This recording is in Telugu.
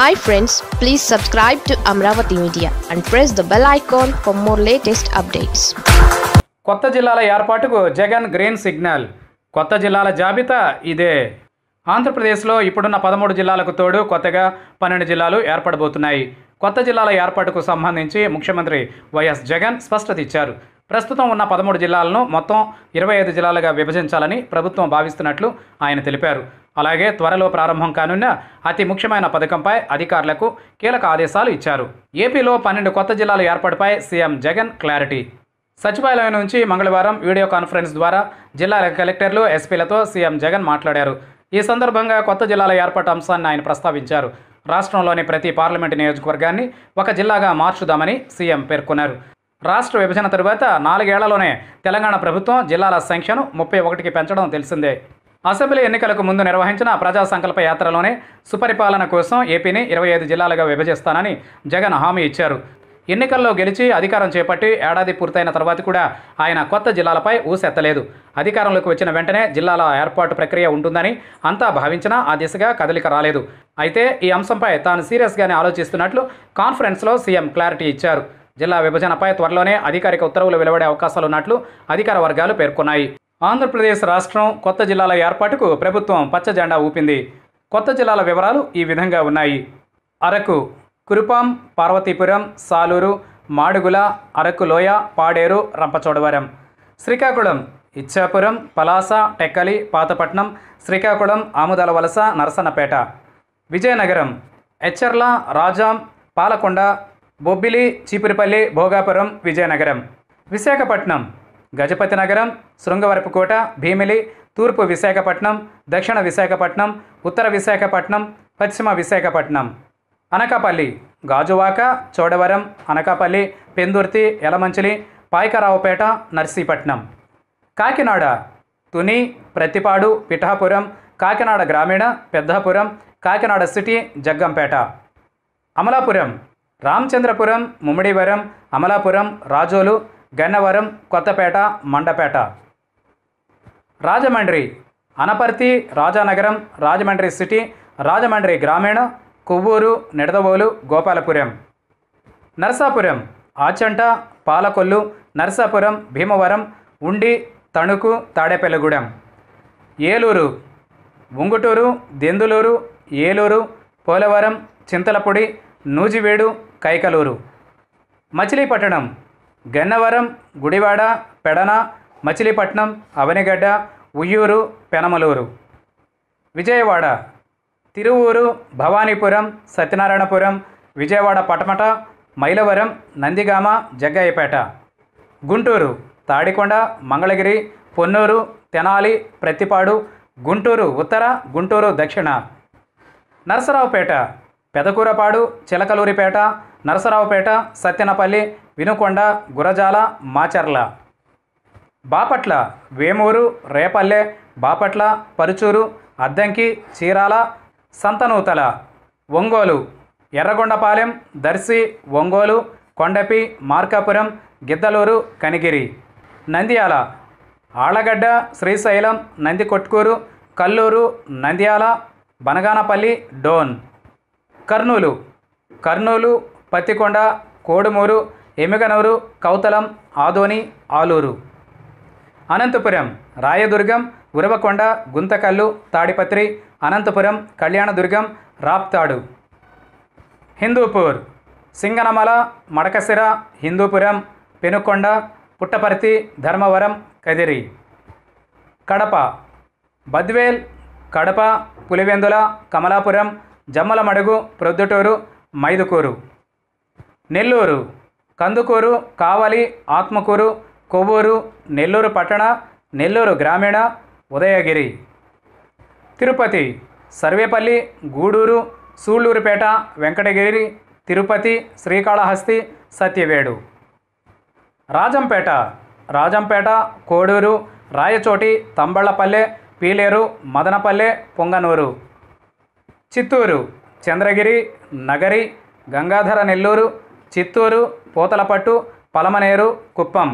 Hi friends please subscribe to Amaravati media and press the bell icon for more latest updates కొత్త జిల్లాల ఏర్పాటుకు జగన్ గ్రీన్ సిగ్నల్. కొత్త జిల్లాల జాబితా ఇదే. ఆంధ్రప్రదేశ్లో ఇప్పుడున్న పదమూడు జిల్లాలకు తోడు కొత్తగా పన్నెండు జిల్లాలు ఏర్పడబోతున్నాయి. కొత్త జిల్లాల ఏర్పాటుకు సంబంధించి ముఖ్యమంత్రి వైఎస్ జగన్ స్పష్టత ఇచ్చారు. ప్రస్తుతం ఉన్న పదమూడు జిల్లాలను మొత్తం ఇరవై ఐదు జిల్లాలుగా విభజించాలని ప్రభుత్వం భావిస్తున్నట్లు ఆయన తెలిపారు. అలాగే త్వరలో ప్రారంభం కానున్న అతి ముఖ్యమైన పథకంపై అధికారులకు కీలక ఆదేశాలు ఇచ్చారు. ఏపీలో పన్నెండు కొత్త జిల్లాల ఏర్పాటుపై సీఎం జగన్ క్లారిటీ. సచివాలయం నుంచి మంగళవారం వీడియో కాన్ఫరెన్స్ ద్వారా జిల్లాల కలెక్టర్లు ఎస్పీలతో సీఎం జగన్ మాట్లాడారు. ఈ సందర్భంగా కొత్త జిల్లాల ఏర్పాటు అంశాన్ని ఆయన ప్రస్తావించారు. రాష్ట్రంలోని ప్రతి పార్లమెంటు నియోజకవర్గాన్ని ఒక జిల్లాగా మార్చుదామని సీఎం పేర్కొన్నారు. రాష్ట్ర విభజన తరువాత నాలుగేళ్ళలోనే తెలంగాణ ప్రభుత్వం జిల్లాల సంఖ్యను ముప్పై ఒకటికి పెంచడం తెలిసిందే. అసెంబ్లీ ఎన్నికలకు ముందు నిర్వహించిన ప్రజా సంకల్ప యాత్రలోనే సుపరిపాలన కోసం ఏపీని ఇరవై ఐదు జిల్లాలుగా విభజిస్తానని జగన్ హామీ ఇచ్చారు. ఎన్నికల్లో గెలిచి అధికారం చేపట్టి ఏడాది పూర్తయిన తర్వాత కూడా ఆయన కొత్త జిల్లాలపై ఊసెత్తలేదు. అధికారంలోకి వచ్చిన వెంటనే జిల్లాల ఏర్పాటు ప్రక్రియ ఉంటుందని అంతా భావించినా ఆ దిశగా కదలిక రాలేదు. అయితే ఈ అంశంపై తాను సీరియస్గానే ఆలోచిస్తున్నట్లు కాన్ఫరెన్స్లో సీఎం క్లారిటీ ఇచ్చారు. జిల్లా విభజనపై త్వరలోనే అధికారిక ఉత్తర్వులు వెలువడే అవకాశాలున్నట్లు అధికార వర్గాలు పేర్కొన్నాయి. ఆంధ్రప్రదేశ్ రాష్ట్రం కొత్త జిల్లాల ఏర్పాటుకు ప్రభుత్వం పచ్చ జెండా ఊపింది. కొత్త జిల్లాల వివరాలు ఈ విధంగా ఉన్నాయి. అరకు కురుపాం పార్వతీపురం సాలూరు మాడుగుల అరకు లోయ పాడేరు రంపచోడవరం. శ్రీకాకుళం ఇచ్చాపురం పలాస టెక్కలి పాతపట్నం శ్రీకాకుళం ఆముదాల వలస నరసన్నపేట. విజయనగరం ఎచ్చర్ల రాజాం పాలకొండ బొబ్బిలి చీపురిపల్లి భోగాపురం విజయనగరం. విశాఖపట్నం గజపతి నగరం శృంగవరపుకోట భీమిలి తూర్పు విశాఖపట్నం దక్షిణ విశాఖపట్నం ఉత్తర విశాఖపట్నం పశ్చిమ విశాఖపట్నం. అనకాపల్లి గాజువాక చోడవరం అనకాపల్లి పెందుర్తి యలమంచిలి పాయకరావుపేట నర్సీపట్నం. కాకినాడ తుని ప్రతిపాడు పిఠాపురం కాకినాడ గ్రామీణ పెద్దాపురం కాకినాడ సిటీ జగ్గంపేట. అమలాపురం రామచంద్రపురం ముమ్మిడివరం అమలాపురం రాజోలు గన్నవరం కొత్తపేట మండపేట. రాజమండ్రి అనపర్తి రాజానగరం రాజమండ్రి సిటీ రాజమండ్రి గ్రామీణ కొవ్వూరు నిడదవోలు గోపాలపురం. నరసాపురం ఆచంట పాలకొల్లు నరసాపురం భీమవరం ఉండి తణుకు తాడేపల్లిగూడెం. ఏలూరు ఉంగుటూరు దెందులూరు ఏలూరు పోలవరం చింతలపొడి నూజివేడు కైకలూరు. మచిలీపట్నం గన్నవరం గుడివాడ పెడన మచిలీపట్నం అవనిగడ్డ ఉయ్యూరు పెనమలూరు. విజయవాడ తిరువూరు భవానీపురం సత్యనారాయణపురం విజయవాడ పటమట మైలవరం నందిగామ జగ్గయ్యపేట. గుంటూరు తాడికొండ మంగళగిరి పొన్నూరు తెనాలి ప్రత్తిపాడు గుంటూరు ఉత్తర గుంటూరు దక్షిణ. నరసరావుపేట పెదకూరపాడు చిలకలూరిపేట నరసరావుపేట సత్యనపల్లి వినుకొండ గురజాల మాచర్ల బాపట్ల వేమూరు రేపల్లె బాపట్ల పరుచూరు అద్దంకి చీరాల సంతనూతల ఒంగోలు ఎర్రగొండపాలెం దర్శి ఒంగోలు కొండపి మార్కాపురం గిద్దలూరు కనిగిరి నంద్యాల ఆళ్ళగడ్డ శ్రీశైలం నందికొట్కూరు కల్లూరు నంద్యాల బనగానపల్లి డోన్ కర్నూలు కర్నూలు పత్తికొండ కోడుమూరు ఎమిగనూరు కౌతలం ఆదోని ఆలూరు. అనంతపురం రాయదుర్గం ఉరవకొండ గుంతకల్లు తాడిపత్రి అనంతపురం కళ్యాణదుర్గం రాప్తాడు. హిందూపూర్ సింగనమల మడకసిర హిందూపురం పెనుకొండ పుట్టపర్తి ధర్మవరం కదిరి. కడప బద్వేల్ కడప పులివెందుల కమలాపురం జమ్మలమడుగు ప్రొద్దుటూరు మైదుకూరు. నెల్లూరు కందుకూరు కావలి ఆత్మకూరు కొవ్వూరు నెల్లూరు పట్టణ నెల్లూరు గ్రామీణ ఉదయగిరి. తిరుపతి సర్వేపల్లి గూడూరు సూళ్ళూరుపేట వెంకటగిరి తిరుపతి శ్రీకాళహస్తి సత్యవేడు. రాజంపేట రాజంపేట కోడూరు రాయచోటి తంబళ్ళపల్లె పీలేరు మదనపల్లె పొంగనూరు. చిత్తూరు చంద్రగిరి నగరి గంగాధర నెల్లూరు చిత్తూరు పూతలపట్టు పలమనేరు కుప్పం.